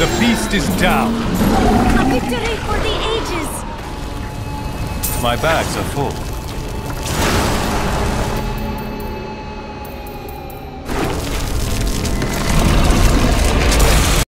The beast is down. A victory for the ages! My bags are full.